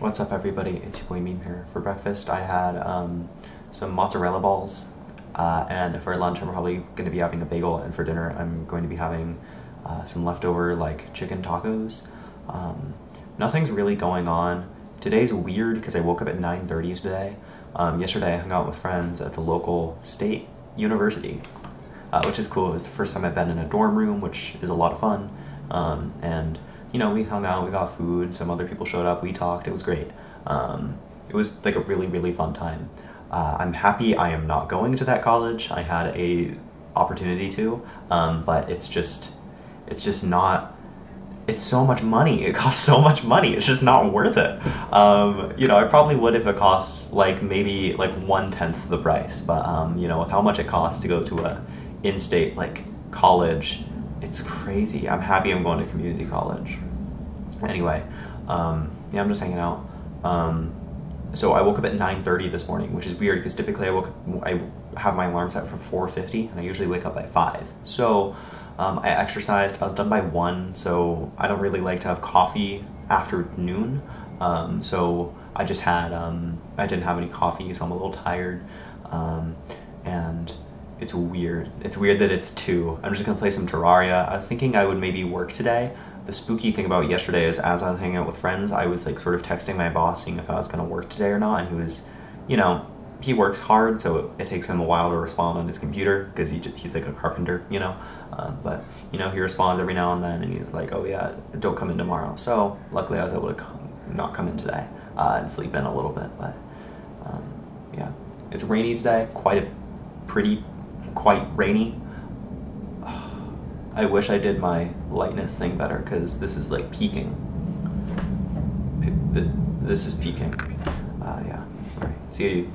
What's up, everybody? It's your boy Meme here. For breakfast, I had um, some mozzarella balls, uh, and for lunch, I'm probably going to be having a bagel, and for dinner, I'm going to be having uh, some leftover like chicken tacos. Um, nothing's really going on. Today's weird because I woke up at 9:30 today. Um, yesterday, I hung out with friends at the local state university, uh, which is cool. It's the first time I've been in a dorm room, which is a lot of fun, um, and you know, we hung out, we got food, some other people showed up, we talked, it was great. Um, it was like a really, really fun time. Uh, I'm happy I am not going to that college. I had a opportunity to, um, but it's just, it's just not, it's so much money. It costs so much money. It's just not worth it. Um, you know, I probably would if it costs like maybe like one tenth the price, but um, you know, with how much it costs to go to a in-state like college, it's crazy. I'm happy I'm going to community college. Anyway, um, yeah, I'm just hanging out. Um, so I woke up at 9:30 this morning, which is weird because typically I woke I have my alarm set for 4:50, and I usually wake up by five. So um, I exercised. I was done by one, so I don't really like to have coffee after noon. Um, so I just had um, I didn't have any coffee, so I'm a little tired, um, and it's weird. It's weird that it's two. I'm just gonna play some Terraria. I was thinking I would maybe work today. The spooky thing about yesterday is as I was hanging out with friends, I was like sort of texting my boss seeing if I was gonna work today or not, and he was, you know, he works hard, so it, it takes him a while to respond on his computer because he, he's like a carpenter, you know. Uh, but you know, he responds every now and then, and he's like, "Oh yeah, don't come in tomorrow." So luckily, I was able to come, not come in today uh, and sleep in a little bit. But um, yeah, it's rainy today. Quite a pretty quite rainy. I wish I did my lightness thing better because this is like peaking. This is peaking. Uh, yeah. All right. See you.